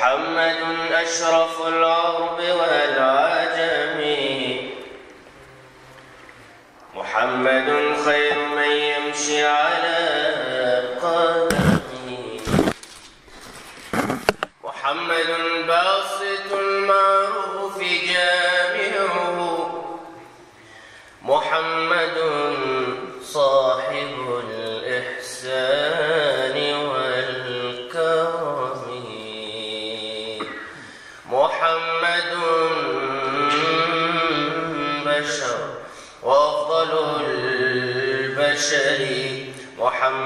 محمد أشرف العرب والعجم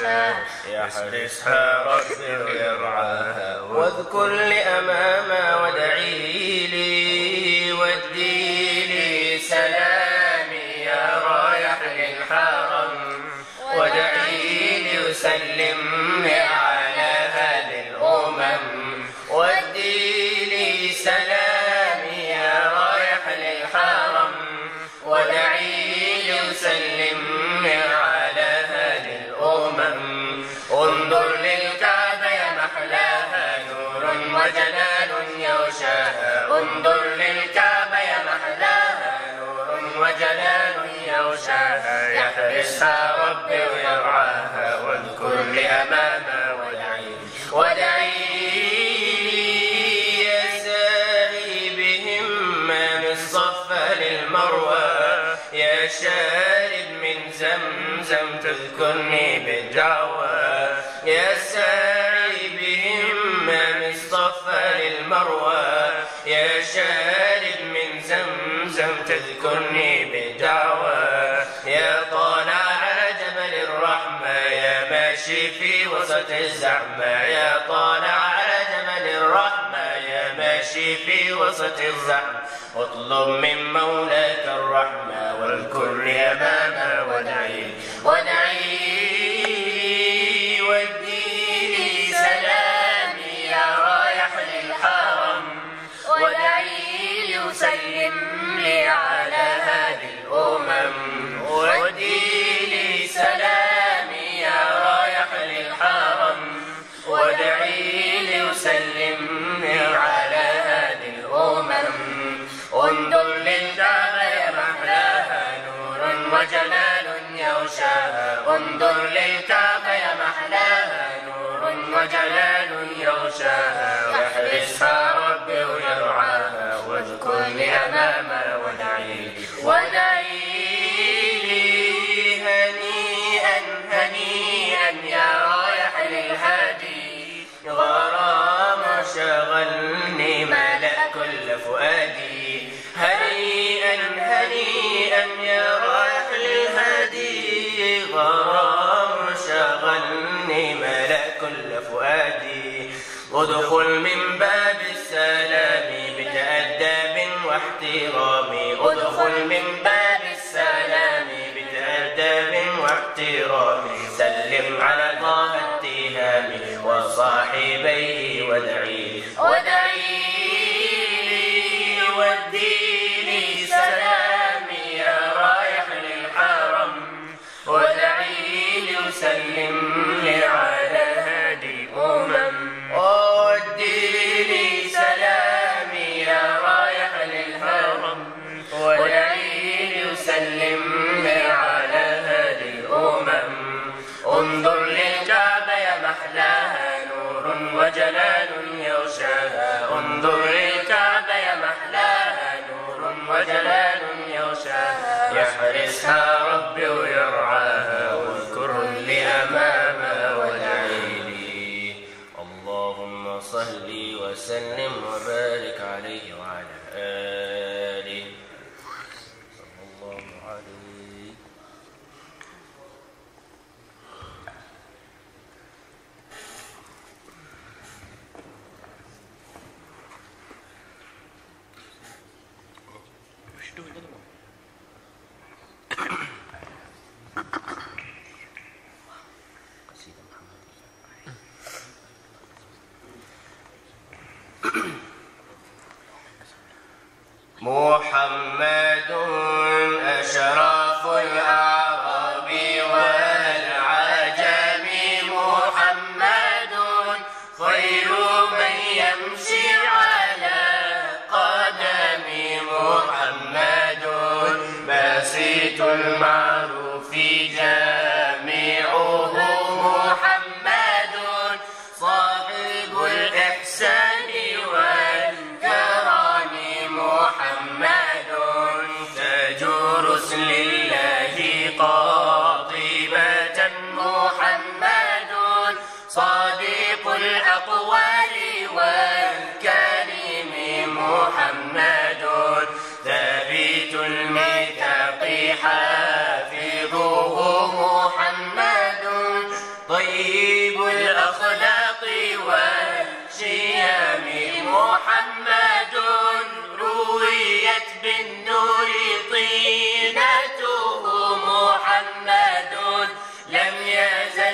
يغشاها يحرسها ربي ويرعاها واذكر لي أماما ودعي لي ودي لي سلامي يا رايح للحرم. ودعي لي وسلمني على انظر للكعبة يا محلاها نور وجلال يغشاها يحرسها ربي ويرعاها واذكر لي أماما ودعي. ودعي يا ساري بهمة من صفا للمروى. يا شارب من زمزم تذكرني بالدعوى. يا ساري شارب من زمزم تذكرني بالدعوى يا طالع جبل الرحمة يا ماشي في وسط الزحمة. يا طالع جبل الرحمة يا ماشي في وسط الزحمة. اطلب من مولاك الرحمة والكل أمامه ودعي. ودعي سلامي يا رايح للحرم. ودعي لي وسلم لي على هذه الأمم. انظر للكعبة يا محلاها نور وجلال يغشاها. انظر للكعبة يا محلاها نور وجلال يغشاها. يحرسها ربي ويرعاها واذكر لي أماما ودعي. ودعي الغرام شغلني ملك كل فؤادي ادخل من باب السلام بتأدب واحترام. ادخل من باب السلام بتأدب واحترام. سلم على طه التهام وصاحبيه وادعي. وادعي والدين سلام يا رايح للحرم. وسلم لي على هادي الأمم ودي لي سلامي يا رايح للهرم. ودعيني وسلم لي على هادي الأمم انظر للكعبة يا محلاها نور وجلال يغشاها. انظر للكعبة يا محلاها نور وجلال يغشاها. يحرسها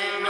Amen.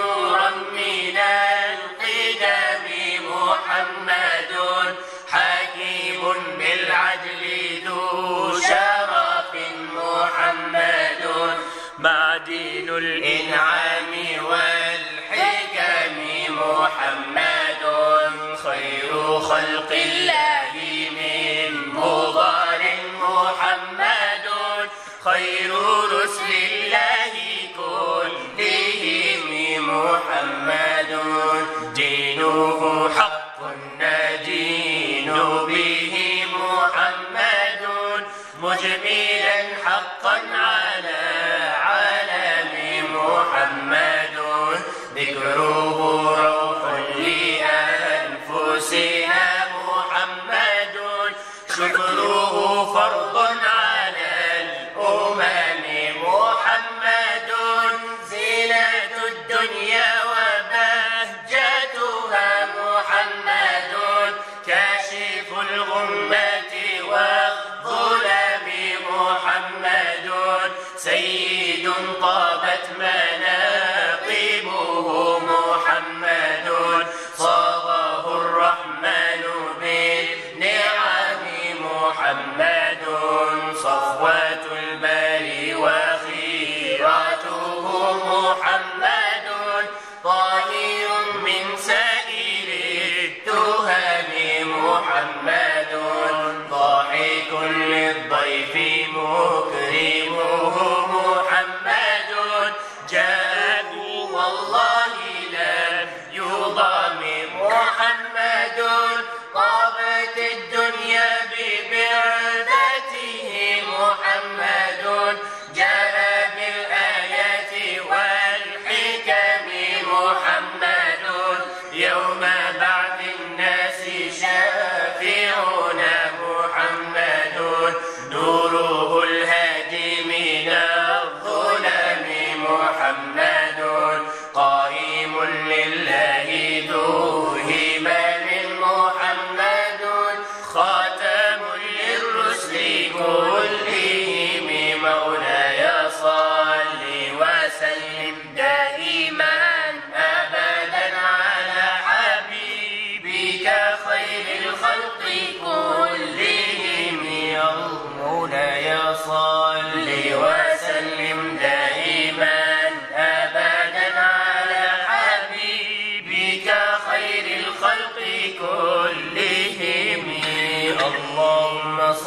ذكره روح لأنفسها محمد. شكره فرض على الأمم محمد. زينة الدنيا وبهجتها محمد. كاشف الغمة والظلم محمد. سيد طابت مال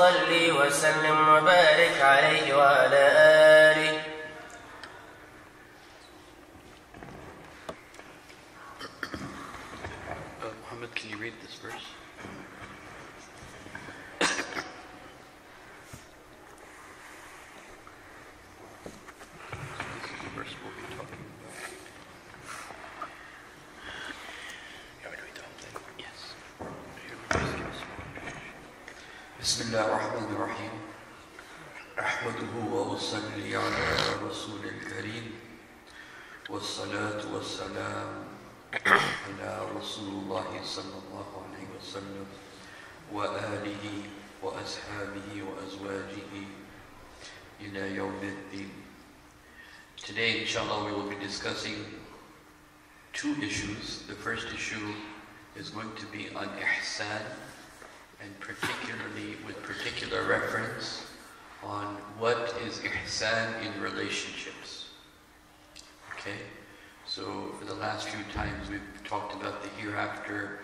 فصل وسلم وبارك عليه وعلى آله will be discussing two issues. The first issue is going to be on ihsan, and particularly with particular reference on what is ihsan in relationships. Okay? So for the last few times we've talked about the hereafter,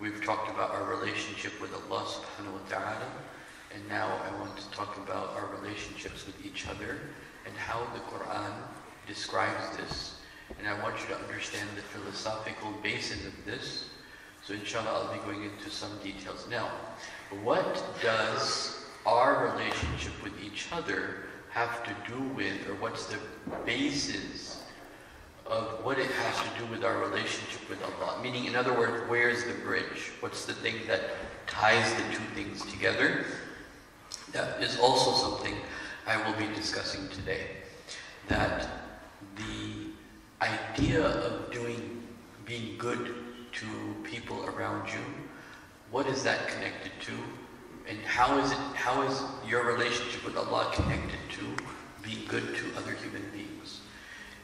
we've talked about our relationship with Allah subhanahu wa ta'ala, and now I want to talk about our relationships with each other and how the Quran describes this. And I want you to understand the philosophical basis of this. So inshallah I'll be going into some details. Now, what does our relationship with each other have to do with, or what's the basis of what it has to do with our relationship with Allah? Meaning, in other words, where's the bridge? What's the thing that ties the two things together? That is also something I will be discussing today. That the idea of doing, being good to people around you, what is that connected to? And how is it, how is your relationship with Allah connected to being good to other human beings?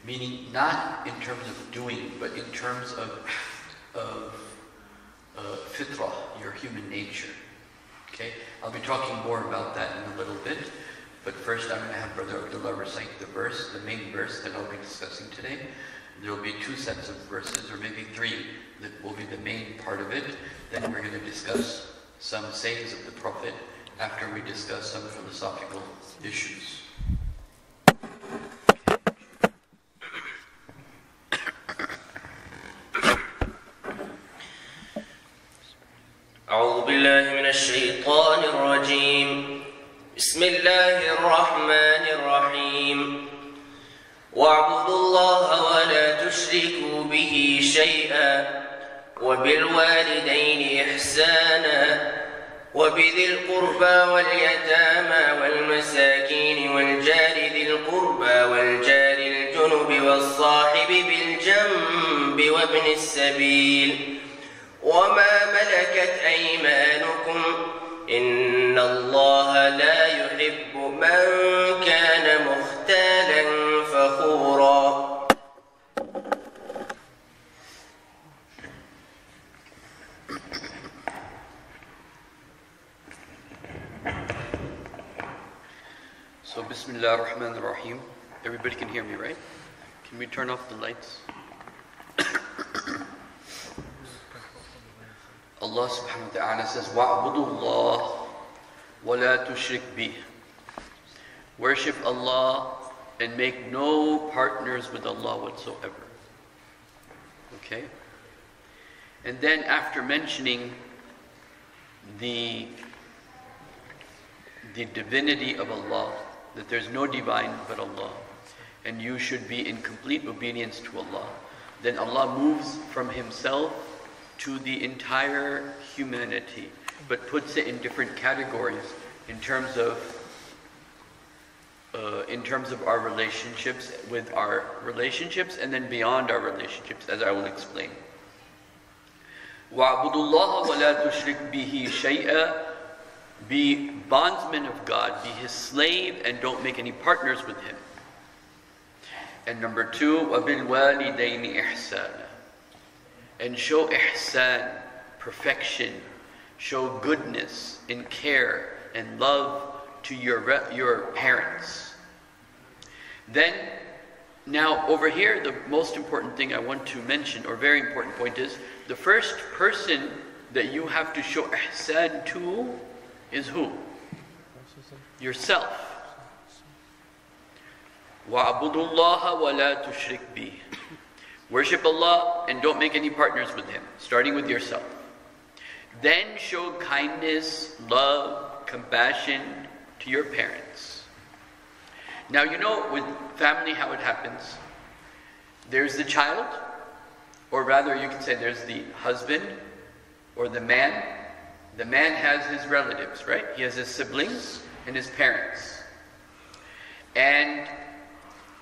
Meaning not in terms of doing, but in terms of, of uh, fitrah, your human nature. Okay? I'll be talking more about that in a little bit. But first I'm going to have Brother Abdullah recite the verse, the main verse that I'll be discussing today. There will be two sets of verses, or maybe three, that will be the main part of it. Then we're going to discuss some sayings of the Prophet after we discuss some philosophical issues. أعوذ بالله من الشيطان الرجيم بسم الله الرحمن الرحيم. واعبدوا الله ولا تشركوا به شيئا وبالوالدين إحسانا وبذي القربى واليتامى والمساكين والجار ذي القربى والجار الجنب والصاحب بالجنب وابن السبيل. وما ملكت أيمانكم إن الله لا يحب من كان مختالا فخورا So, Bismillah ar-Rahman ar-Rahim. Everybody can hear me, right? Can we turn off the lights? Allah subhanahu wa ta'ala says, وَاعْبُدُوا اللَّهِ وَلَا تُشْرِكْ بِهِ Worship Allah and make no partners with Allah whatsoever. Okay? And then after mentioning the, the divinity of Allah, that there's no divine but Allah, and you should be in complete obedience to Allah, then Allah moves from Himself to the entire humanity, but puts it in different categories in terms of uh, in terms of our relationships with our relationships and then beyond our relationships, as I will explain. وَاعْبُدُوا اللَّهَ وَلَا تُشْرِكْ بِهِ شَيْئًا Be bondsmen of God, be His slave, and don't make any partners with Him. And number two, وَبِالْوَالِدَيْنِ إِحْسَانًا And show ihsan, perfection, show goodness and care and love to your, re- your parents. Then, now over here, the most important thing I want to mention, or very important point is, the first person that you have to show ihsan to is who? Yourself. وَعَبُدُوا اللَّهَ وَلَا تُشْرِكْ بِهِ Worship Allah and don't make any partners with Him, starting with yourself. Then show kindness, love, compassion to your parents. Now, you know with family how it happens. There's the child, or rather, you can say there's the husband or the man. The man has his relatives, right? He has his siblings and his parents. And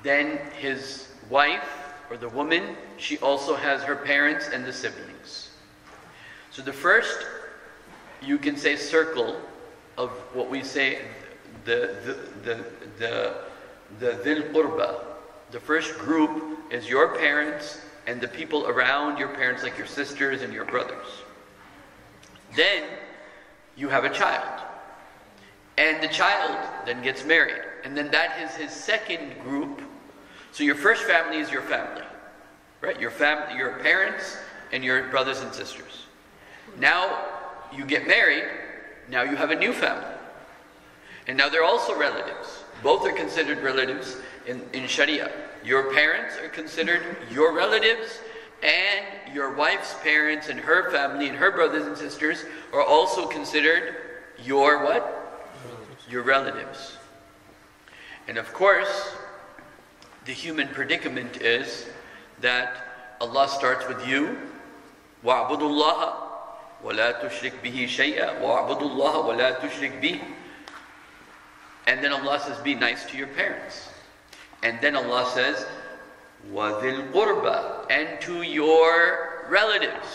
then his wife or the woman, she also has her parents and the siblings. So the first, you can say, circle of what we say the the the the the qurba. The first group is your parents and the people around your parents, like your sisters and your brothers. Then you have a child. And the child then gets married. And then that is his second group. So your first family is your family. Right? Your family, your parents and your brothers and sisters. Now you get married, now you have a new family. And now they're also relatives. Both are considered relatives in, in Sharia. Your parents are considered your relatives, and your wife's parents and her family and her brothers and sisters are also considered your what? Your relatives. And of course, the human predicament is that Allah starts with you, wa'budullaha, وَلَا تُشْرِكْ بِهِ شَيْئًا وَاعْبُدُوا اللَّهَ وَلَا تُشْرِكْ بِهِ And then Allah says, be nice to your parents. And then Allah says, وَذِي الْقُرْبَى And to your relatives.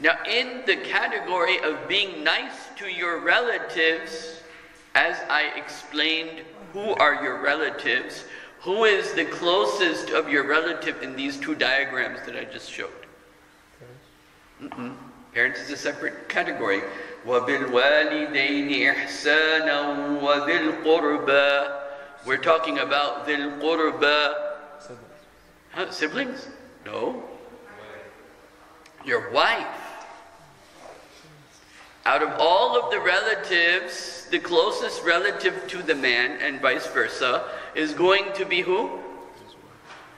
Now, in the category of being nice to your relatives, as I explained, who are your relatives? Who is the closest of your relative in these two diagrams that I just showed? Mm-mm. Parents is a separate category. وَبِالْوَالِدَيْنِ إِحْسَانًا وَذِي الْقُرْبَى We're talking about ذِي الْقُرْبَى Huh? Siblings? No. Your wife. Out of all of the relatives, the closest relative to the man and vice versa is going to be who?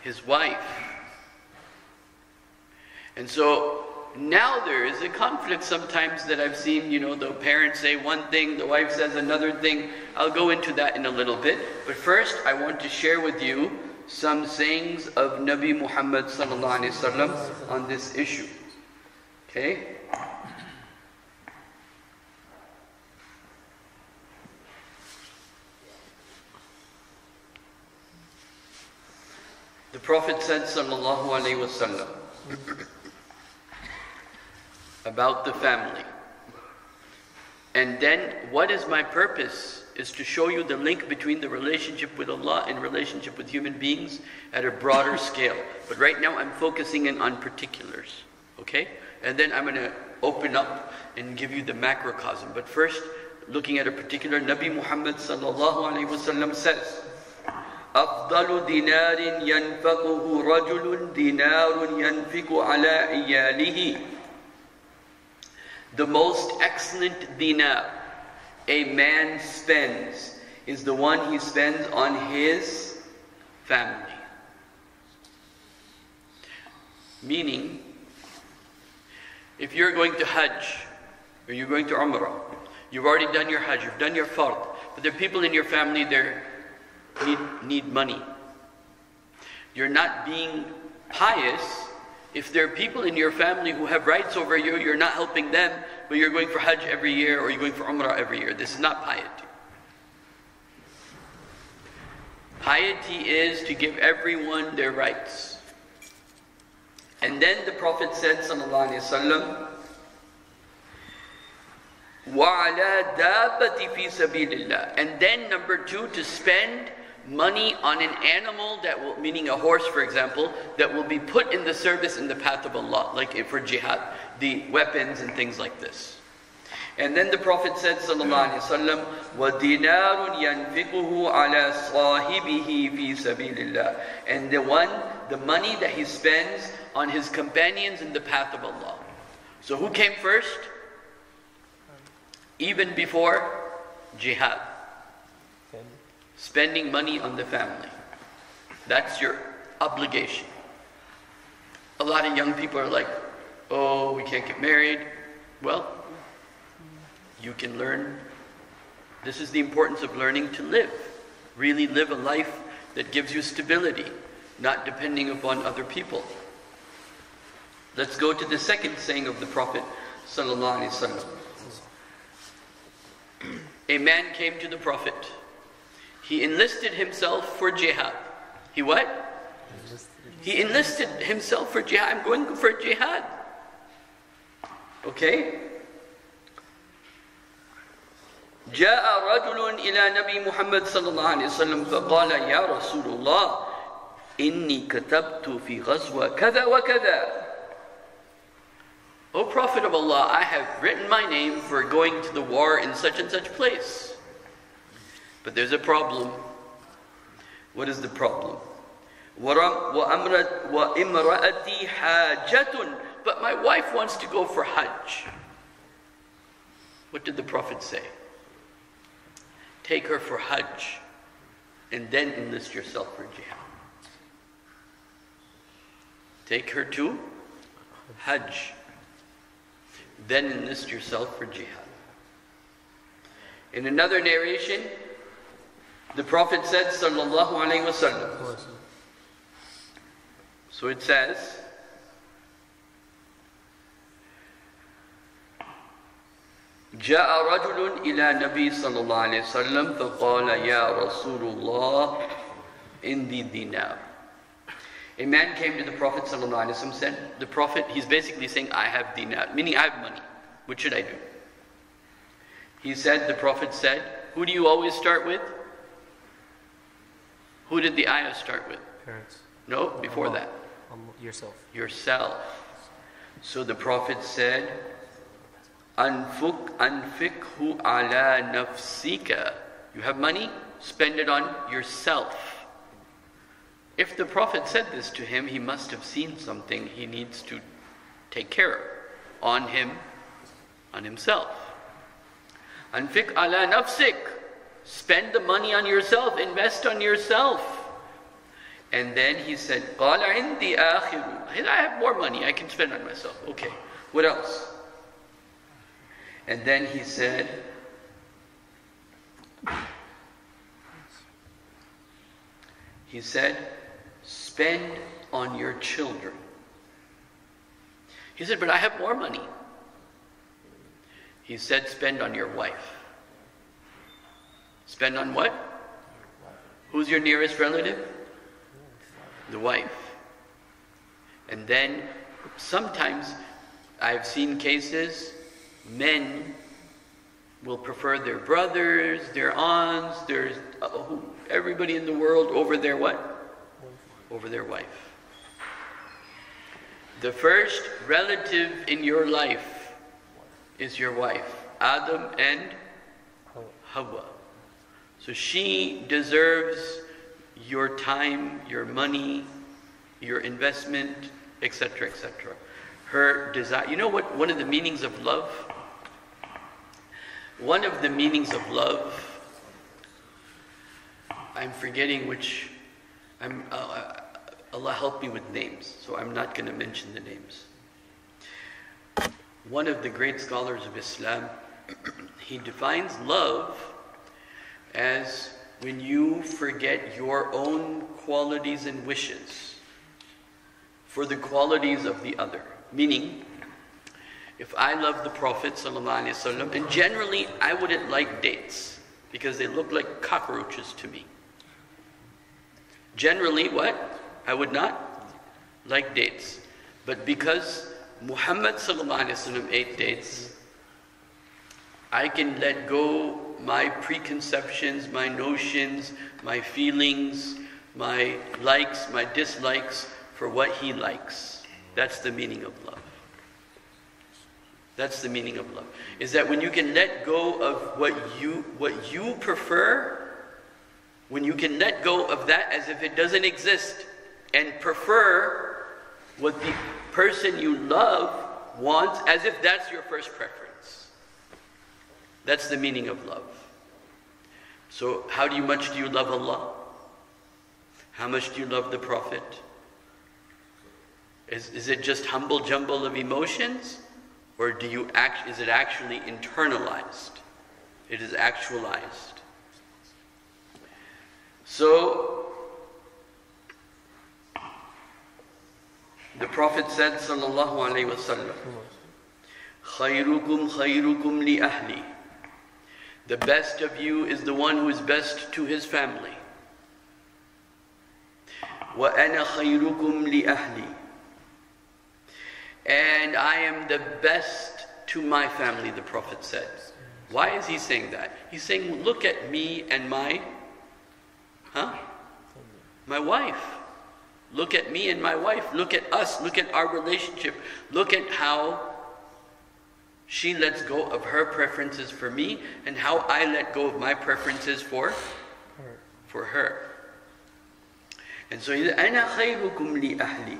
His wife. And so now there is a conflict sometimes that I've seen, you know, the parents say one thing, the wife says another thing. I'll go into that in a little bit. But first, I want to share with you some sayings of Nabi Muhammad wasallam on this issue. Okay? The Prophet said sallallahu alaihi wasallam about the family. And then, what is my purpose? Is to show you the link between the relationship with Allah and relationship with human beings at a broader scale. But right now, I'm focusing in on particulars. Okay? And then I'm going to open up and give you the macrocosm. But first, looking at a particular, Nabi Muhammad sallallahu alaihi wasallam says, أفضل دينار ينفقه رجل دينار ينفق على عياله the most excellent dinar a man spends is the one he spends on his family. Meaning, if you're going to Hajj or you're going to Umrah, you've already done your Hajj, you've done your fard, but there are people in your family that need, need money. You're not being pious if there are people in your family who have rights over you, you're not helping them, but you're going for Hajj every year or you're going for Umrah every year. This is not piety. Piety is to give everyone their rights. And then the Prophet said, Sallallahu Alaihi Wasallam, وَعَلَى دَابَّةِ فِي سَبِيلِ اللَّهِ And then number two, to spend money on an animal that will, meaning a horse, for example, that will be put in the service in the path of Allah, like for jihad, the weapons and things like this. And then the Prophet said, sallallahu alaihi wasallam, وَدِينَارٌ يَنْفِقُهُ عَلَى صَاحِبِهِ فِي سَبِيلِ اللَّهِ And the one, the money that he spends on his companions in the path of Allah. So who came first? Even before jihad spending money on the family. That's your obligation. A lot of young people are like, oh, we can't get married. Well, you can learn. This is the importance of learning to live. Really live a life that gives you stability, not depending upon other people. Let's go to the second saying of the Prophet sallallahu alaihi. A man came to the Prophet. He enlisted himself for jihad. He what? He enlisted himself for jihad. I'm going for jihad. Okay? جاء رجل إلى نبي محمد صلى الله عليه وسلم فقال يا رسول الله إني كتبت في غزوة كذا وكذا O Prophet of Allah, I have written my name for going to the war in such and such place. But there's a problem. What is the problem? وَإِمْرَأَتِي حَاجَةٌ But my wife wants to go for Hajj. What did the Prophet say? Take her for Hajj and then enlist yourself for jihad. Take her to Hajj then enlist yourself for jihad. In another narration, the Prophet said, Sallallahu Alaihi Wasallam. So it says, جاء رجل إلى نبي صلى الله عليه وسلم فقال يا رسول الله إني دينار a man came to the Prophet ﷺ said, the Prophet, he's basically saying, I have dinar, meaning I have money. What should I do? He said, the Prophet said, who do you always start with? Who did the ayah start with? Parents. No, before Allah. that. Um, yourself. Yourself. So the Prophet said, Anfuk anfikhu ala nafsika. You have money? Spend it on yourself. If the Prophet said this to him, he must have seen something he needs to take care of on him, on himself. Anfik ala nafsik. Spend the money on yourself, invest on yourself. And then he said, قَالَ عِنْدِي آخِرُ I have more money I can spend on myself. Okay, what else? And then he said, he said, spend on your children. He said, But I have more money. He said, Spend on your wife. Spend on what? Who's your nearest relative? The wife. And then sometimes I've seen cases, men will prefer their brothers, their aunts, their uh, everybody in the world over their what? over their wife. The first relative in your life is your wife, Adam and Hawa. So she deserves your time, your money, your investment, etc., etc. Her desire. You know what? One of the meanings of love. One of the meanings of love. I'm forgetting which I'm, uh, uh, Allah help me with names, so I'm not going to mention the names. One of the great scholars of Islam, he defines love as when you forget your own qualities and wishes for the qualities of the other. Meaning, if I love the Prophet and generally I wouldn't like dates because they look like cockroaches to me. Generally, what? I would not like dates. But because Muhammad ate dates, I can let go my preconceptions, my notions, my feelings, my likes, my dislikes for what he likes. That's the meaning of love. That's the meaning of love. Is that when you can let go of what you what you prefer when you can let go of that as if it doesn't exist and prefer what the person you love wants as if that's your first preference. That's the meaning of love. So, how do you, much do you love Allah? How much do you love the Prophet? Is, is it just humble jumble of emotions? Or do you act, is it actually internalized? It is actualized. So, the Prophet said, Sallallahu Alaihi Wasallam, خيركم خيركم لأهلي The best of you is the one who is best to his family. وأنا خيركم لأهلي And I am the best to my family, the Prophet said. Why is he saying that? He's saying, look at me and my, huh? My wife. Look at me and my wife. Look at us. Look at our relationship. Look at how she lets go of her preferences for me and how I let go of my preferences for for her. And so he said, أنا خيركم لأهلي.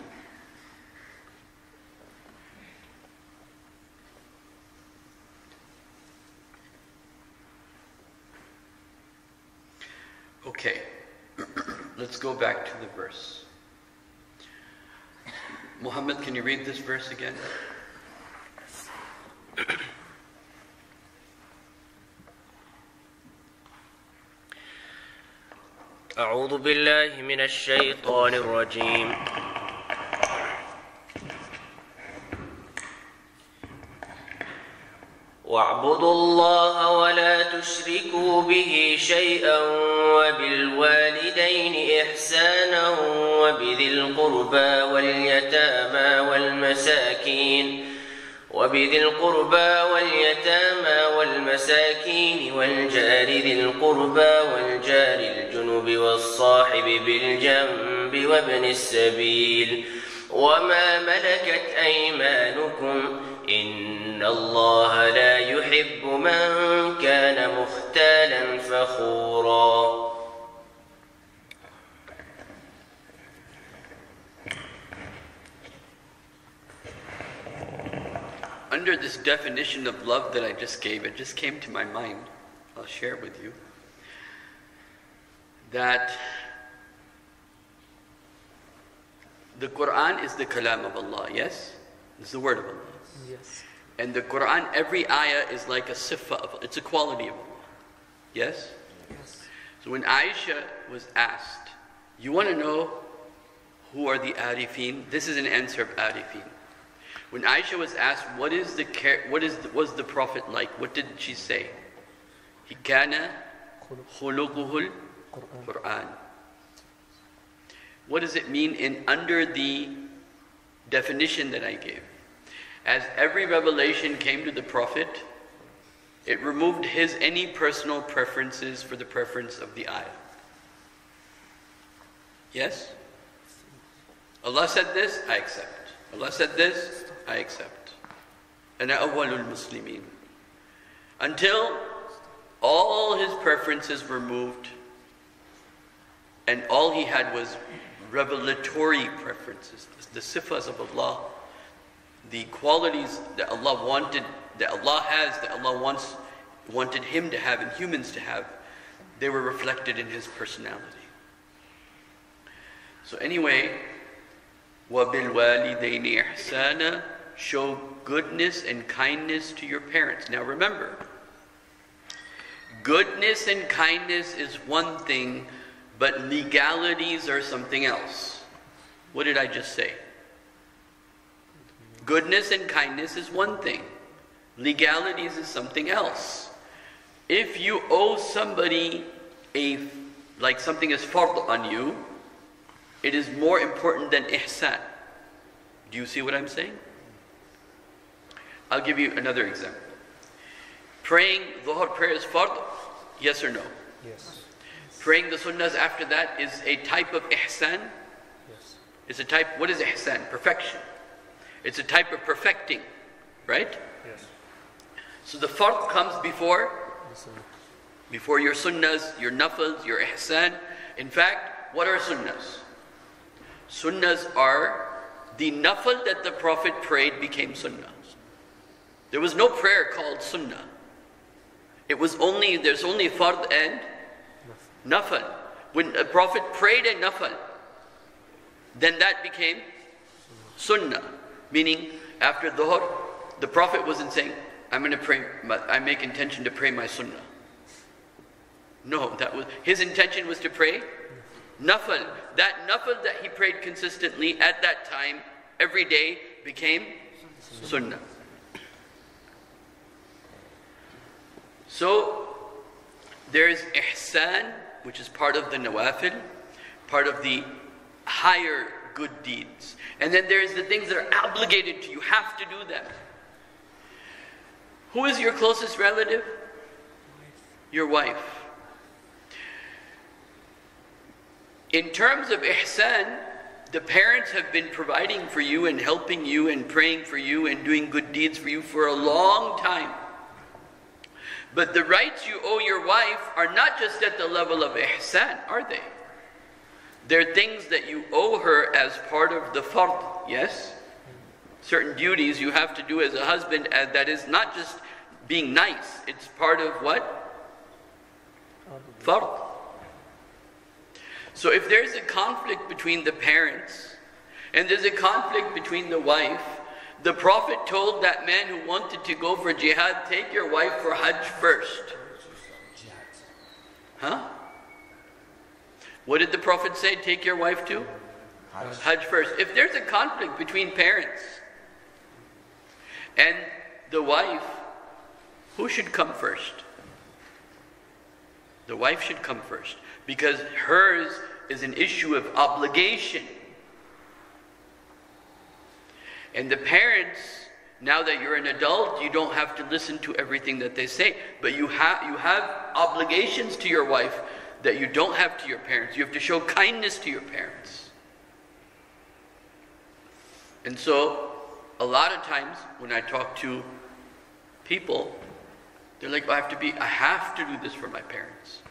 Okay, let's go back to the verse. Muhammad, can you read this verse again? أعوذ بالله من الشيطان الرجيم. واعبدوا الله ولا تشركوا به شيئا وبالوالدين إحسانا وبذي القربى واليتامى والمساكين وبذي القربى واليتامى والمساكين والجار ذي القربى والجار الجنب والصاحب بالجنب وابن السبيل وما ملكت أيمانكم إن الله لا يحب من كان مختالا فخورا Under this definition of love that I just gave, it just came to my mind. I'll share it with you. That the Quran is the kalam of Allah, yes? It's the word of Allah. Yes. And the Quran, every ayah is like a sifa of it's a quality of Allah. Yes? Yes. So when Aisha was asked, you want to know who are the Arifin? This is an answer of Arifin. When Aisha was asked, what is the what is the, was the Prophet like? What did she say? He kana khuluquhul. Quran. What does it mean in under the definition that I gave? As every revelation came to the Prophet, it removed his any personal preferences for the preference of the ayah. Yes? Allah said this, I accept. Allah said this, I accept. And awwalul muslimin. Until all his preferences were moved and all he had was revelatory preferences, the sifas of Allah, the qualities that Allah wanted, that Allah has, that Allah wants, wanted him to have and humans to have, they were reflected in his personality. So anyway, وَبِالْوَالِدَيْنِ إِحْسَانًا Show goodness and kindness to your parents. Now remember, goodness and kindness is one thing, but legalities are something else. What did I just say? Goodness and kindness is one thing. Legalities is something else. If you owe somebody a like something is fard on you, it is more important than ihsan. Do you see what I'm saying? I'll give you another example. Praying Dhuhr prayer is fard, yes or no? Yes. Praying the sunnahs after that is a type of ihsan. Yes. It's a type, what is ihsan? Perfection. It's a type of perfecting, right? Yes. So the fard comes before, before your sunnahs, your nafals, your ihsan. In fact, what are sunnahs? Sunnahs are the nafal that the Prophet prayed became sunnah. There was no prayer called sunnah. It was only, there's only fard and nafal. When a Prophet prayed a nafal, then that became sunnah. Meaning, after dhuhr, the Prophet wasn't saying, I'm going to pray, I make intention to pray my sunnah. No, that was his intention was to pray nafal. That nafal that he prayed consistently at that time, every day, became sunnah. So there is ihsan, which is part of the nawafil, part of the higher good deeds. And then there's the things that are obligated to you, have to do them. Who is your closest relative? Your wife. In terms of ihsan, the parents have been providing for you and helping you and praying for you and doing good deeds for you for a long time. But the rights you owe your wife are not just at the level of ihsan, are they? They're things that you owe her as part of the fard, yes? Certain duties you have to do as a husband, and that is not just being nice, it's part of what? Fard. So if there's a conflict between the parents and there's a conflict between the wife, the Prophet told that man who wanted to go for jihad, take your wife for Hajj first. Huh? What did the Prophet say? Take your wife to? Hajj first. If there's a conflict between parents and the wife, who should come first? The wife should come first because hers is an issue of obligation. And the parents, now that you're an adult, you don't have to listen to everything that they say, but you have you have obligations to your wife that you don't have to your parents. You have to show kindness to your parents. And so, a lot of times when I talk to people, they're like, oh, I have to be, I have to do this for my parents.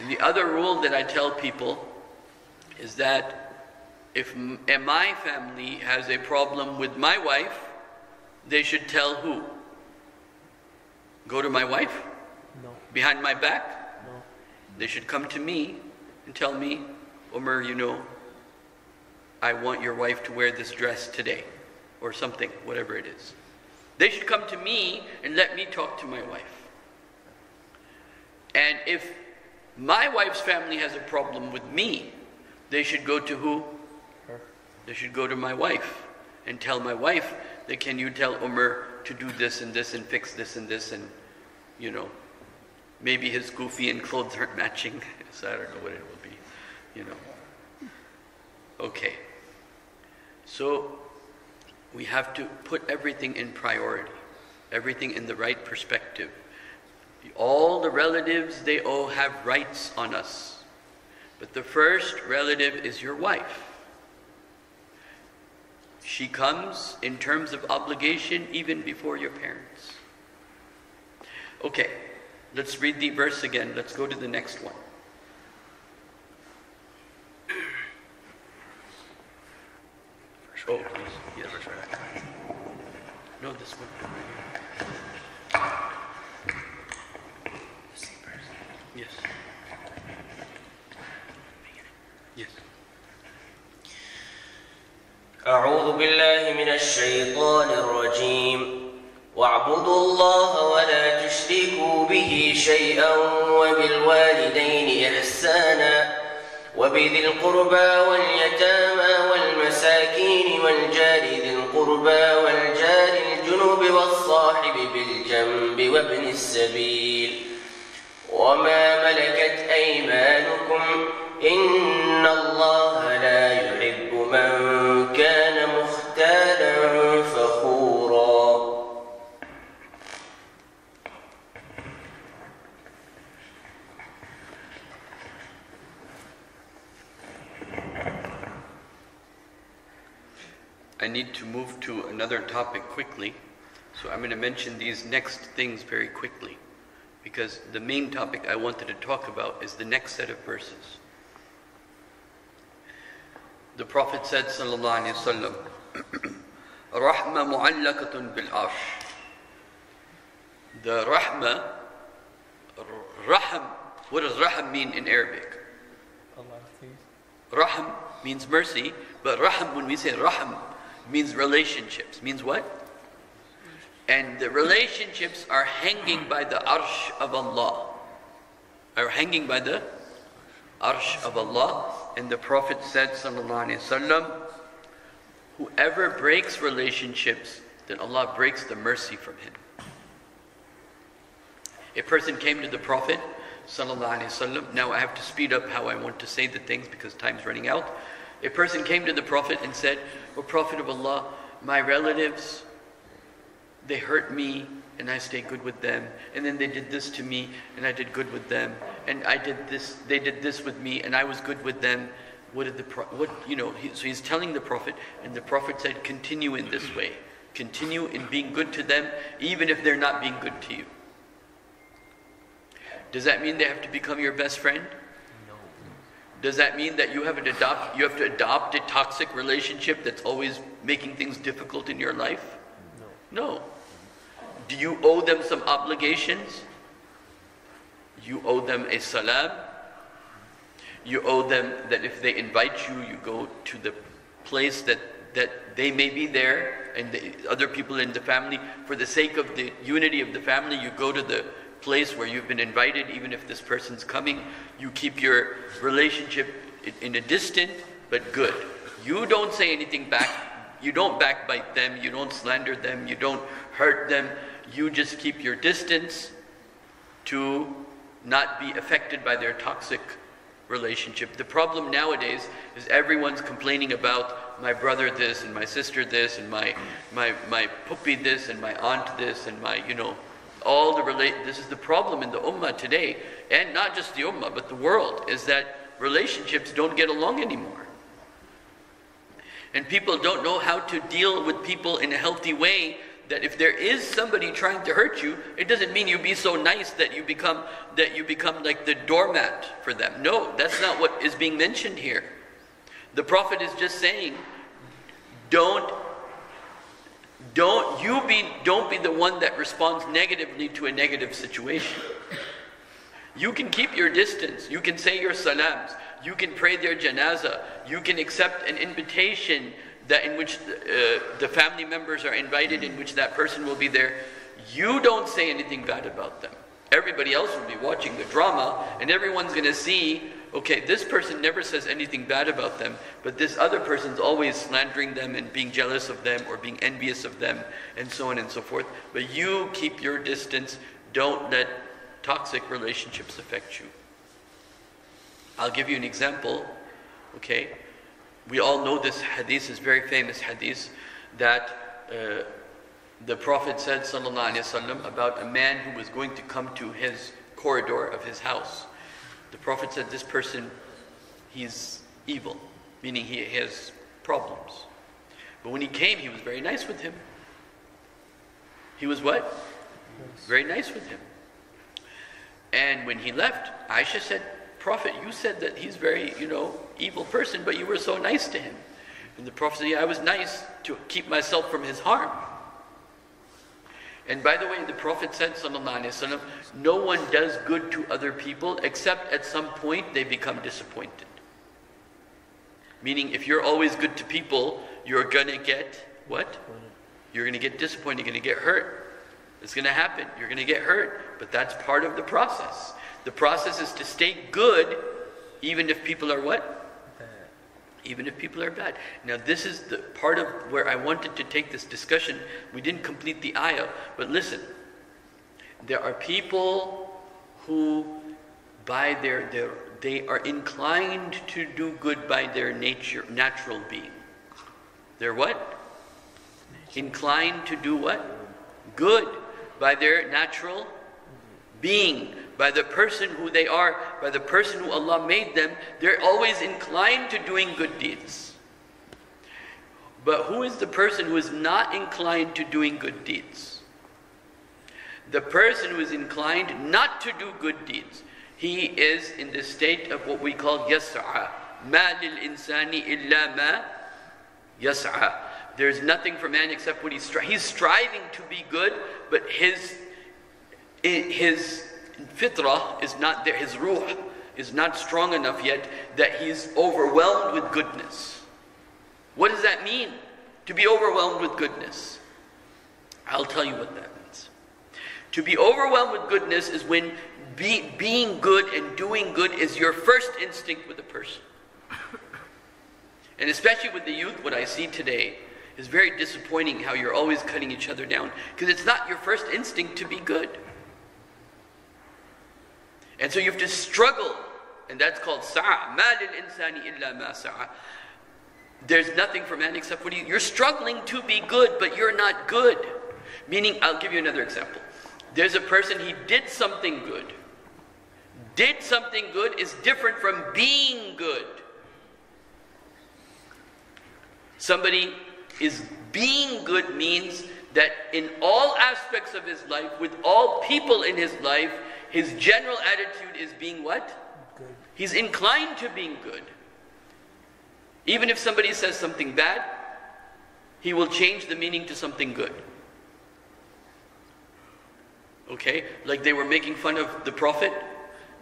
And the other rule that I tell people is that if my family has a problem with my wife, they should tell who? Go to my wife? No, Behind my back? no. They should come to me and tell me, Omar, you know, I want your wife to wear this dress today, or something, whatever it is. They should come to me and let me talk to my wife. And if my wife's family has a problem with me, they should go to who? They should go to my wife and tell my wife that can you tell Omar to do this and this and fix this and this and you know maybe his goofy and clothes aren't matching. So I don't know what it will be you know. Okay. So we have to put everything in priority everything in the right perspective. All the relatives they all have rights on us. But the first relative is your wife she comes in terms of obligation even before your parents. Okay, let's read the verse again. Let's go to the next one. Oh, please. Yes. No, this one. أعوذ بالله من الشيطان الرجيم. واعبدوا الله ولا تشركوا به شيئا وبالوالدين إحسانا وبذي القربى واليتامى والمساكين والجار ذي القربى والجار الجنب والصاحب بالجنب وابن السبيل. وما ملكت أيمانكم إن الله لا يحب من I need to move to another topic quickly, so I'm going to mention these next things very quickly because the main topic I wanted to talk about is the next set of verses. The Prophet said, Sallallahu Alaihi Wasallam, Rahma mu'allakatun bil arsh. The rahma, raham, what does raham mean in Arabic? Raham means mercy, but raham, when we say raham, means relationships. Means what? And the relationships are hanging by the arsh of Allah. Are hanging by the arsh of Allah. And the Prophet said, Sallallahu Alaihi Wasallam, whoever breaks relationships, then Allah breaks the mercy from him. A person came to the Prophet, Wasallam. Now I have to speed up how I want to say the things because time's running out. A person came to the Prophet and said, O Prophet of Allah, my relatives, they hurt me and I stay good with them. And then they did this to me and I did good with them. And I did this, they did this with me and I was good with them. What did the what you know? He, so he's telling the Prophet, and the Prophet said, continue in this way. Continue in being good to them, even if they're not being good to you. Does that mean they have to become your best friend? Does that mean that you have, adopt, you have to adopt a toxic relationship that's always making things difficult in your life? No. No. Do you owe them some obligations? You owe them a salam. You owe them that if they invite you, you go to the place that, that they may be there and the other people in the family. For the sake of the unity of the family, you go to the place where you've been invited, even if this person's coming. You keep your relationship in- a distant but good. You don't say anything back. You don't backbite them. You don't slander them. You don't hurt them. You just keep your distance to not be affected by their toxic relationship. The problem nowadays is everyone's complaining about my brother this and my sister this and my my my puppy this and my aunt this and my you know all the relate this is the problem in the ummah today and not just the ummah but the world is that relationships don't get along anymore. And people don't know how to deal with people in a healthy way that if there is somebody trying to hurt you, it doesn't mean you be so nice that you become that you become like the doormat for them. No, that's not what is being mentioned here. The prophet is just saying, don't don't you be don't be the one that responds negatively to a negative situation. You can keep your distance. You can say your salams. You can pray their janazah. You can accept an invitation that in which uh, the family members are invited, in which that person will be there. You don't say anything bad about them. Everybody else will be watching the drama, and everyone's going to see, okay, this person never says anything bad about them, but this other person's always slandering them and being jealous of them or being envious of them, and so on and so forth. But you keep your distance. Don't let toxic relationships affect you. I'll give you an example, okay? We all know this hadith, is very famous hadith, that uh, the Prophet said, sallallahu wasallam, about a man who was going to come to his corridor of his house. The Prophet said, this person, he's evil, meaning he has problems. But when he came, he was very nice with him. He was what? Very nice with him. And when he left, Aisha said, Prophet, you said that he's very, you know, evil person, but you were so nice to him. And the Prophet said, yeah, I was nice to keep myself from his harm. And by the way, the Prophet said, Wasallam, no one does good to other people except at some point they become disappointed. Meaning, if you're always good to people, you're gonna get what? You're gonna get disappointed, you're gonna get hurt. It's gonna happen. You're gonna get hurt, but that's part of the process. The process is to stay good, even if people are what? Even if people are bad. Now, this is the part of where I wanted to take this discussion. We didn't complete the ayah, but listen. There are people who, by their, their they are inclined to do good by their nature, natural being. They're what? Inclined to do what? Good by their natural being, by the person who they are, by the person who Allah made them, they're always inclined to doing good deeds. But who is the person who is not inclined to doing good deeds? The person who is inclined not to do good deeds. He is in the state of what we call yas'a. ما للإنسان إلا ما يسعى. There's nothing for man except what he's striving. He's striving to be good, but his his fitrah is not there. His ruh is not strong enough yet that he's overwhelmed with goodness. What does that mean? To be overwhelmed with goodness. I'll tell you what that means. To be overwhelmed with goodness is when be, being good and doing good is your first instinct with a person. And especially with the youth, what I see today is very disappointing how you're always cutting each other down because it's not your first instinct to be good. And so you have to struggle, and that's called sa'a. There's nothing for man except what he, you're struggling to be good, but you're not good. Meaning, I'll give you another example. There's a person, he did something good. Did something good is different from being good. Somebody is being good means that in all aspects of his life, with all people in his life, his general attitude is being what? Good. He's inclined to being good. Even if somebody says something bad, he will change the meaning to something good. Okay? Like they were making fun of the Prophet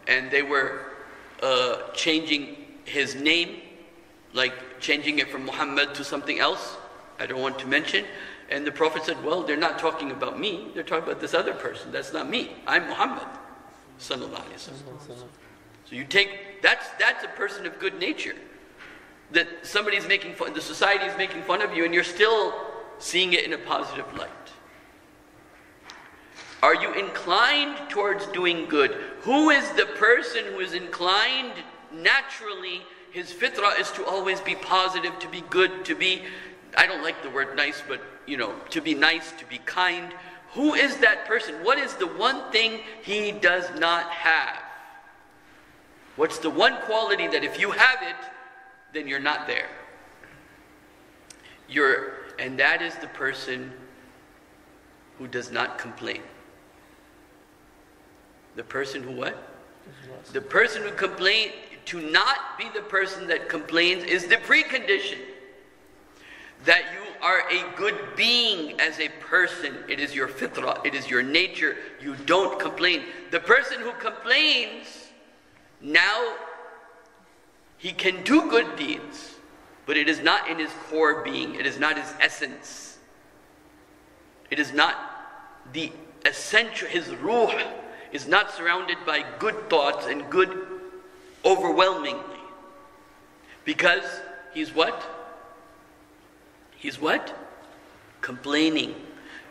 and they were uh, changing his name, like changing it from Muhammad to something else. I don't want to mention. And the Prophet said, Well, they're not talking about me, they're talking about this other person. That's not me. I'm Muhammad. Sallallahu Alaihi Wasallam. So you take that's that's a person of good nature. That somebody's making fun, the society is making fun of you, and you're still seeing it in a positive light. Are you inclined towards doing good? Who is the person who is inclined naturally? His fitrah is to always be positive, to be good, to be, I don't like the word nice, but you know, to be nice, to be kind. Who is that person? What is the one thing he does not have? What's the one quality that if you have it, then you're not there? You're, and that is the person who does not complain. The person who what? The person who complains, to not be the person that complains is the precondition. That you are a good being as a person. It is your fitrah, it is your nature. You don't complain. The person who complains, now he can do good deeds, but it is not in his core being, it is not his essence. It is not the essential, his ruh is not surrounded by good thoughts and good overwhelmingly. Because he's what? He's what? Complaining.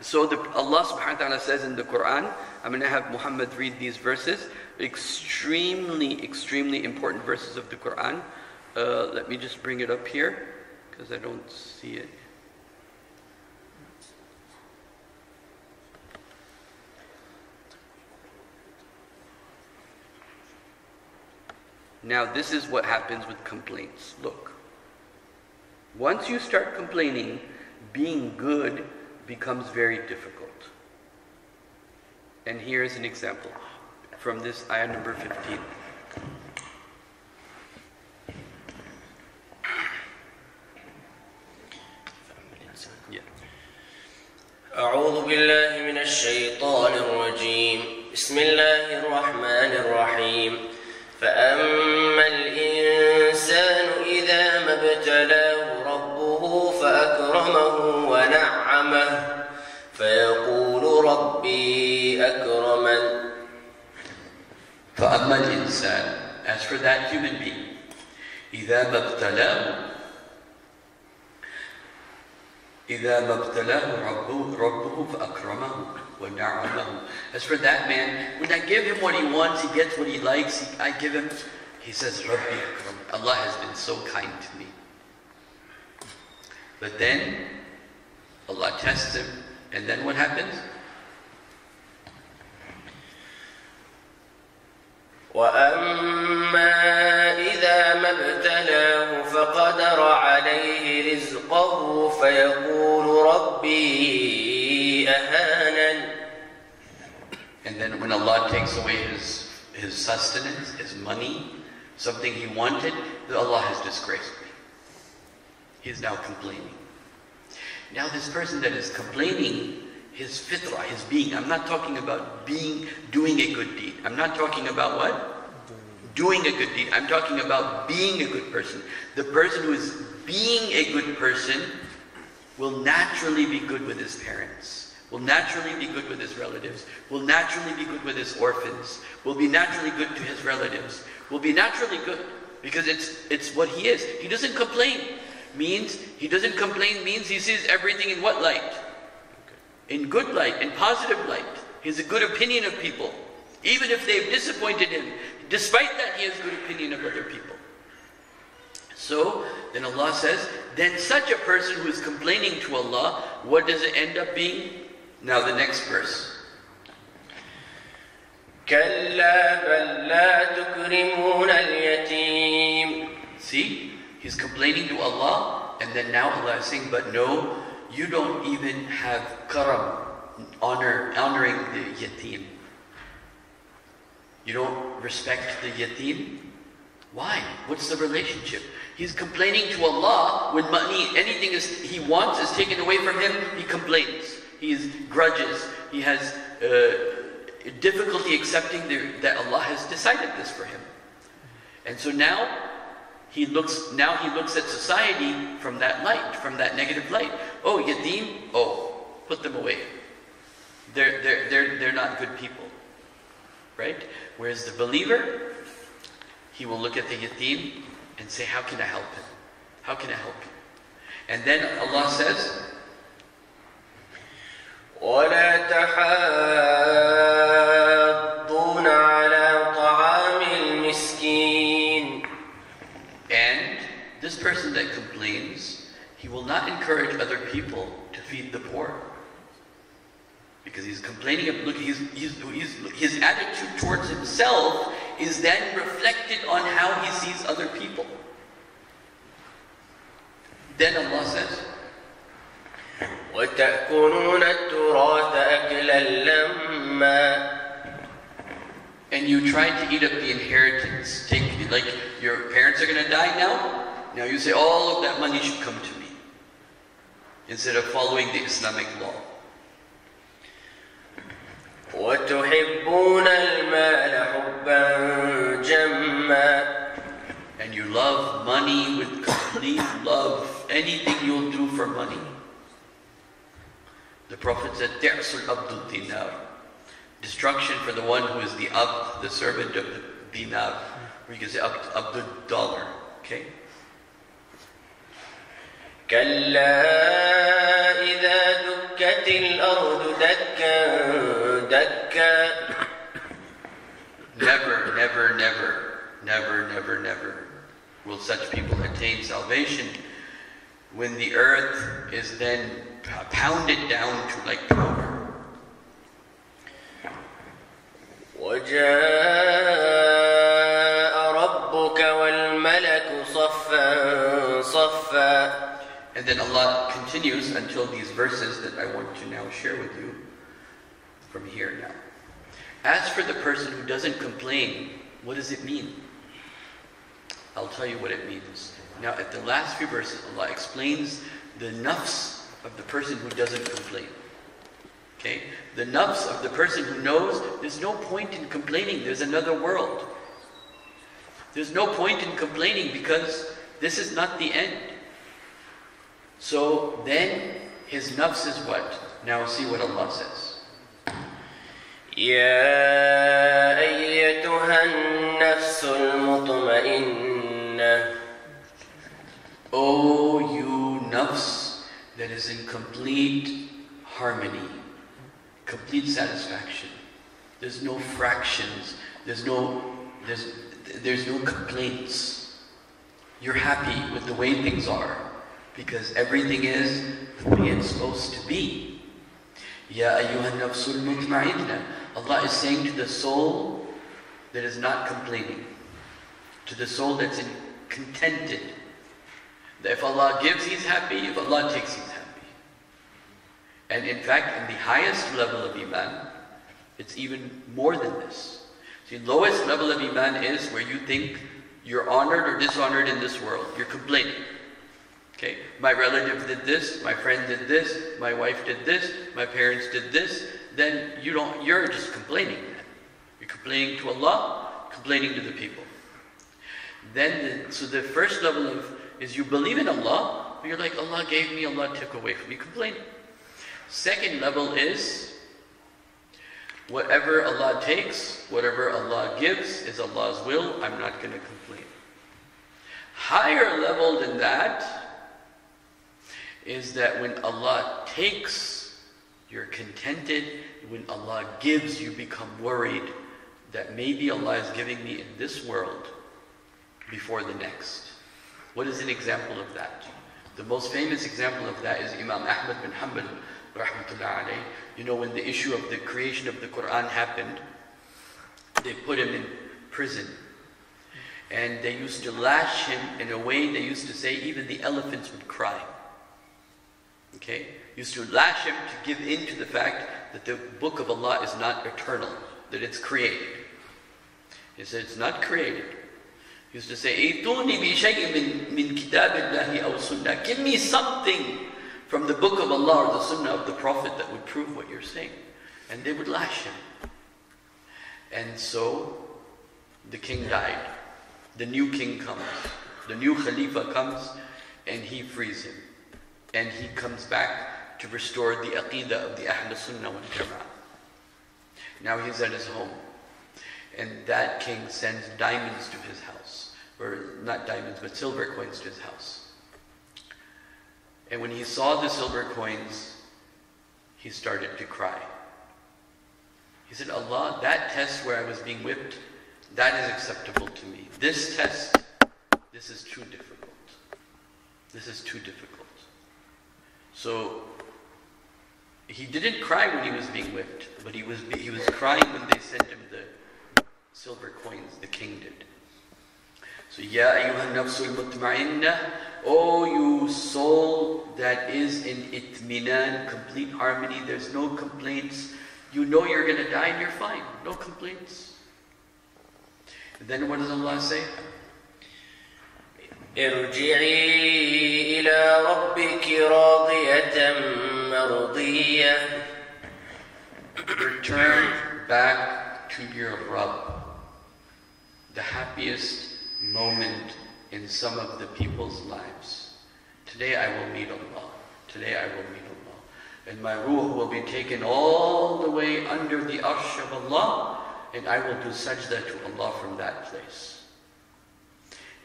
So the, Allah subhanahu wa ta'ala says in the Quran, I'm going to have Muhammad read these verses, extremely, extremely important verses of the Quran. Uh, let me just bring it up here because I don't see it. Now, this is what happens with complaints. Look, once you start complaining, being good becomes very difficult. And here's an example from this ayah number 15. Yeah. أعوذ بالله من الشيطان الرجيم بسم الله الرحمن الرحيم فأما الإنسان إذا ما ابتلاه ربه فأكرمه ونعمه فيقول ربي أكرمن فأما الإنسان As for that human being إذا ما ابتلاه إذا ما ابتلاه ربه, ربه فأكرمه ونعمه As for that man, when I give him what he wants, he gets what he likes, he, I give him, he says, Rabbi Akram, Allah has been so kind to me. But then, Allah tests him, and then what happens? وأما إذا ما ابتلاه فقدر عليه رزقه فيقول ربي أهانن And then when Allah takes away his, his sustenance, his money, something he wanted, then Allah has disgraced me. He is now complaining. Now this person that is complaining, his fitrah, his being, I'm not talking about being, doing a good deed. I'm not talking about what? Doing a good deed. I'm talking about being a good person. The person who is being a good person will naturally be good with his parents, will naturally be good with his relatives, will naturally be good with his orphans, will be naturally good to his relatives, will be naturally good because it's, it's what he is. He doesn't complain Means, he doesn't complain means he sees everything in what light? In good light, in positive light. He has a good opinion of people. Even if they've disappointed him, despite that he has good opinion of other people. So, then Allah says, then such a person who is complaining to Allah, what does it end up being? Now the next verse. كلا بل لا تكرمون اليتيم See, He's complaining to Allah, and then now Allah is saying, but no, you don't even have karam, honor, honoring the yatim. You don't respect the yatim? Why? What's the relationship? He's complaining to Allah when money, anything is, he wants is taken away from him, he complains. He is grudges. He has uh, difficulty accepting the, that Allah has decided this for him. And so now he looks now he looks at society from that light, from that negative light. Oh, Yatim, oh, put them away. They're they're they're they're not good people. Right? Whereas the believer, he will look at the yatim and say, How can I help him? How can I help him? And then Allah says, encourage other people to feed the poor. Because he's complaining, of, look, he's, he's, he's, his attitude towards himself is then reflected on how he sees other people. Then Allah says, وتأكلون التراث أكلا لما and you try to eat up the inheritance. Take, like, your parents are going to die now. Now you say, all of that money should come to me. me instead of following the Islamic law. And you love money with complete love, anything you'll do for money. The Prophet said, Abdul Dinar. Destruction for the one who is the Abd, the servant of the Dinar. Or you can say Abd, Abdul Dollar. Okay? كلا إذا دكت الأرض دكا دكا Never, never, never, never, never, never will such people attain salvation when the earth is then pounded down to like powder. وجاء And then Allah continues until these verses that I want to now share with you from here now. As for the person who doesn't complain, what does it mean? I'll tell you what it means. Now, at the last few verses, Allah explains the nafs of the person who doesn't complain. Okay? The nafs of the person who knows there's no point in complaining, there's another world. There's no point in complaining because this is not the end. So then his nafs is what? Now see what Allah says. يا أيتها النفس المطمئنة O you nafs that is in complete harmony, complete satisfaction. There's no fractions. There's no there's there's no complaints. You're happy with the way things are because everything is the way it's supposed to be. Ya ayyuhan nafsul mutma'inna. Allah is saying to the soul that is not complaining, to the soul that's in, contented, that if Allah gives, He's happy, if Allah takes, He's happy. And in fact, in the highest level of Iman, it's even more than this. The lowest level of Iman is where you think you're honored or dishonored in this world. You're complaining. Okay, my relative did this, my friend did this, my wife did this, my parents did this. Then you don't. You're just complaining. Then. You're complaining to Allah, complaining to the people. Then, the, so the first level of is you believe in Allah, but you're like Allah gave me, Allah took away from me. Complaining. Second level is whatever Allah takes, whatever Allah gives is Allah's will. I'm not going to complain. Higher level than that is that when Allah takes, you're contented. When Allah gives, you become worried that maybe Allah is giving me in this world before the next. What is an example of that? The most famous example of that is Imam Ahmad bin Hanbal, rahmatullah alayh. You know, when the issue of the creation of the Quran happened, they put him in prison. And they used to lash him in a way they used to say even the elephants would cry. Okay? Used to lash him to give in to the fact that the book of Allah is not eternal, that it's created. He said it's not created. He used to say. Give me something from the book of Allah or the sunnah of the Prophet that would prove what you're saying. And they would lash him. And so the king died. The new king comes. The new Khalifa comes and he frees him. And he comes back to restore the aqidah of the Ahl Sunnah wal Jama'ah. Now he's at his home. And that king sends diamonds to his house. Or not diamonds, but silver coins to his house. And when he saw the silver coins, he started to cry. He said, Allah, that test where I was being whipped, that is acceptable to me. This test, this is too difficult. This is too difficult. So he didn't cry when he was being whipped, but he was he was crying when they sent him the silver coins. The king did. So, Ya ayyuhan nafsul mutma'inna, O you soul that is in itminan, complete harmony, there's no complaints. You know you're going to die and you're fine. No complaints. And then what does Allah say? ارجعي إلى ربك راضية مرضية Return back to your Rabb. The happiest moment in some of the people's lives. Today I will meet Allah. Today I will meet Allah. And my ruh will be taken all the way under the arsh of Allah, and I will do sajda to Allah from that place.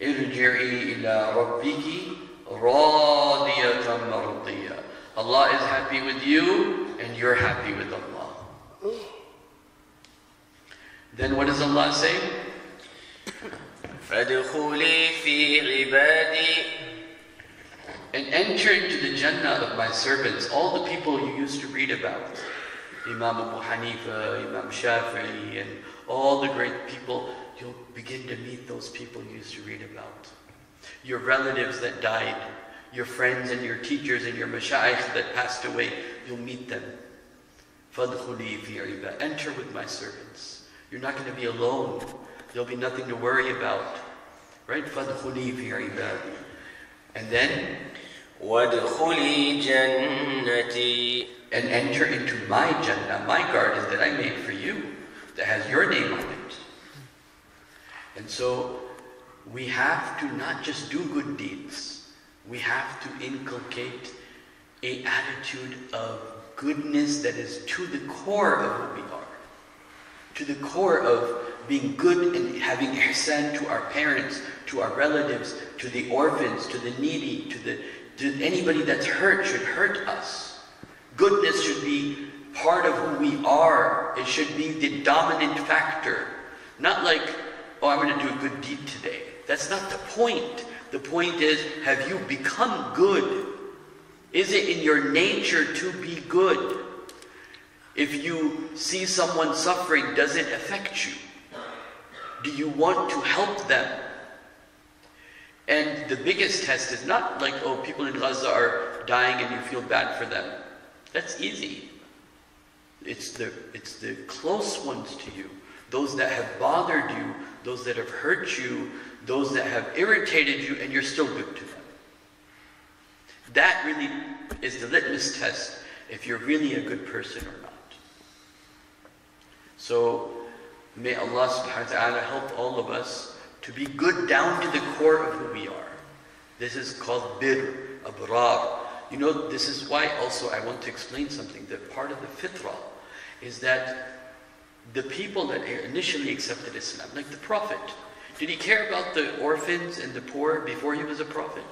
Irji'i ila rabbiki radiyatan mardiya. Allah is happy with you, and you're happy with Allah. Then what does Allah say? فادخلي في عبادي and enter into the Jannah of my servants, all the people you used to read about. Imam Abu Hanifa, Imam Shafi'i, and all the great people, you'll begin to meet those people you used to read about. Your relatives that died, your friends and your teachers and your mashayikh that passed away, you'll meet them. Enter with my servants. You're not going to be alone. There'll be nothing to worry about. Right? And then and enter into my Jannah, my garden that I made for you, that has your name on it. And so we have to not just do good deeds, we have to inculcate a attitude of goodness that is to the core of who we are. To the core of being good and having ihsan to our parents, to our relatives, to the orphans, to the needy, to the to anybody that's hurt should hurt us. Goodness should be part of who we are. It should be the dominant factor. Not like, oh, I'm going to do a good deed today. That's not the point. The point is, have you become good? Is it in your nature to be good? If you see someone suffering, does it affect you? Do you want to help them? And the biggest test is not like, oh, people in Gaza are dying and you feel bad for them. That's easy. It's the, it's the close ones to you, those that have bothered you, those that have hurt you, those that have irritated you, and you're still good to them. That really is the litmus test if you're really a good person or not. So may Allah subhanahu wa ta'ala help all of us to be good down to the core of who we are. This is called bir, abrar. You know, this is why also I want to explain something. That part of the fitrah is that the people that initially accepted Islam, like the Prophet, did he care about the orphans and the poor before he was a prophet?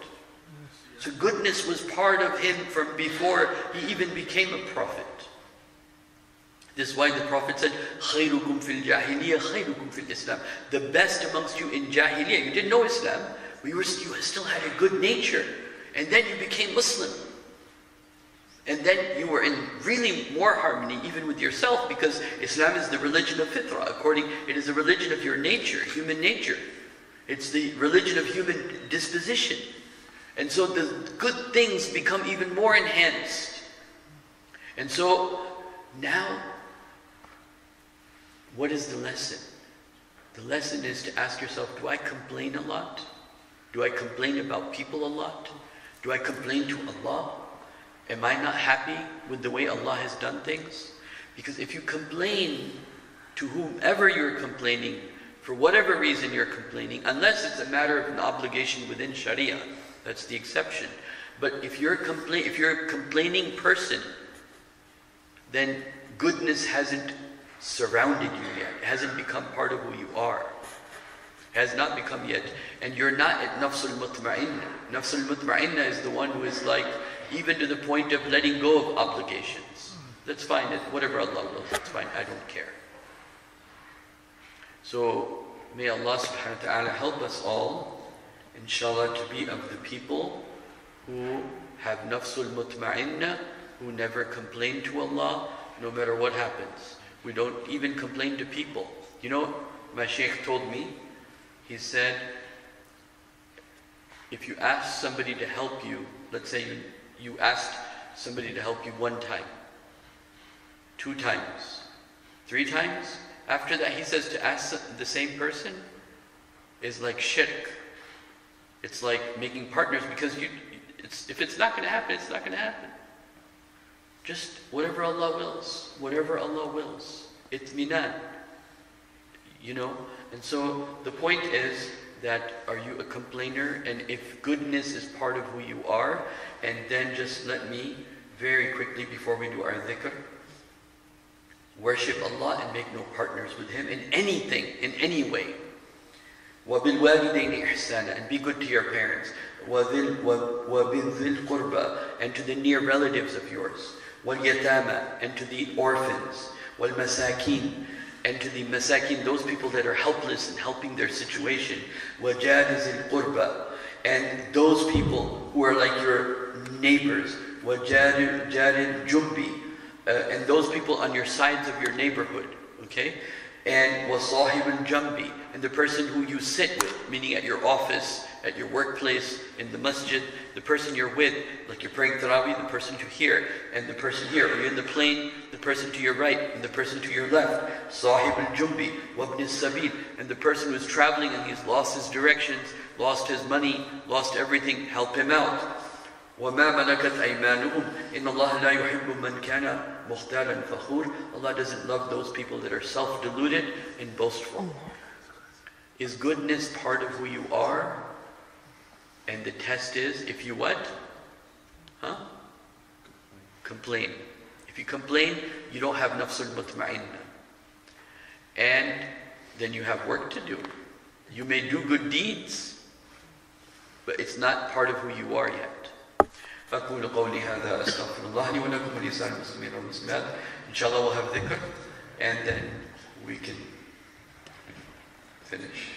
So goodness was part of him from before he even became a prophet. This is why the Prophet said, خَيْرُكُمْ فِي الْجَاهِلِيَّةِ خَيْرُكُمْ فِي الْإِسْلَامِ The best amongst you in Jahiliyyah. You didn't know Islam. We were, you still had a good nature. And then you became Muslim. And then you were in really more harmony even with yourself because Islam is the religion of fitrah. According, it is the religion of your nature, human nature. It's the religion of human disposition. And so the good things become even more enhanced. And so now, what is the lesson? The lesson is to ask yourself, do I complain a lot? Do I complain about people a lot? Do I complain to Allah? Am I not happy with the way Allah has done things? Because if you complain to whomever you're complaining, for whatever reason you're complaining, unless it's a matter of an obligation within Sharia, that's the exception. But if you're, compla- if you're a complaining person, then goodness hasn't surrounded you yet. It hasn't become part of who you are. It has not become yet. And you're not at nafsul mutma'inna. Nafsul mutma'inna is the one who is like, even to the point of letting go of obligations. That's fine, it whatever Allah wills, that's fine, I don't care. So may Allah subhanahu wa ta'ala help us all, inshallah, to be of the people who have nafsul mutma'inna, who never complain to Allah, no matter what happens. We don't even complain to people. You know, my sheikh told me, he said, if you ask somebody to help you, let's say you you asked somebody to help you one time, two times, three times. After that, he says to ask the same person is like shirk. It's like making partners because you, it's, if it's not going to happen, it's not going to happen. Just whatever Allah wills, whatever Allah wills. Itminan. You know? And so the point is, that are you a complainer? And if goodness is part of who you are, and then just let me very quickly before we do our dhikr, worship Allah and make no partners with Him in anything, in any way. وَبِالْوَالِدَيْنِ إِحْسَانًا And be good to your parents. وَبِالْ الْقُرْبَى And to the near relatives of yours. وَالْيَتَامَى And to the orphans. وَالْمَسَاكِينَ and to the masakin, those people that are helpless and helping their situation. وَجَارِزِ الْقُرْبَى And those people who are like your neighbors. وَجَارِ jumbi, uh, And those people on your sides of your neighborhood. Okay? And وَصَاحِبِ الْجَنْبِ And the person who you sit with, meaning at your office, at your workplace, in the masjid, the person you're with, like you're praying tarawih, the person to here, and the person here, or you're in the plane, the person to your right, and the person to your left, sahib al-jumbi, wabn sabil, and the person who's traveling and he's lost his directions, lost his money, lost everything, help him out. وَمَا مَلَكَتْ أَيْمَانُهُمْ إِنَّ اللَّهَ لَا يُحِبُّ مَنْ كَانَ مُخْتَالًا فَخُورًا Allah doesn't love those people that are self-deluded and boastful. Is goodness part of who you are? And the test is, if you what? Huh? Complain. If you complain, you don't have nafsul mutma'inna. And then you have work to do. You may do good deeds, but it's not part of who you are yet. فأقول قولي هذا أستغفر الله لي ولكم ولسان المسلمين والمسلمات Inshallah we'll have dhikr and then we can finish.